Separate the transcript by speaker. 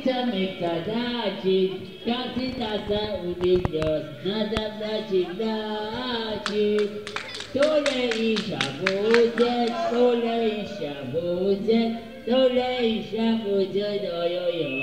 Speaker 1: Ita miktadachi, kasitasa unidos, nadamdachi dachi. Tole isha buze, tole isha buze, tole isha buze, doyo yo.